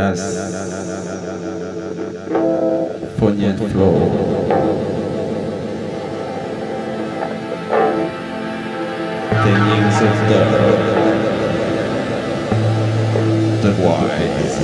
Yes. Poignant flow. Things of the the wise.